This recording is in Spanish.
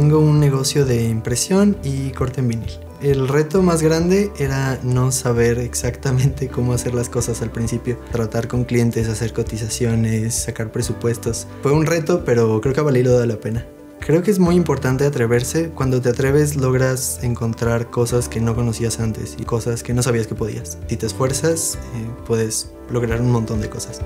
Tengo un negocio de impresión y corte en vinil. El reto más grande era no saber exactamente cómo hacer las cosas al principio. Tratar con clientes, hacer cotizaciones, sacar presupuestos. Fue un reto, pero creo que ha valido la pena. Creo que es muy importante atreverse. Cuando te atreves logras encontrar cosas que no conocías antes y cosas que no sabías que podías. Si te esfuerzas, eh, puedes lograr un montón de cosas.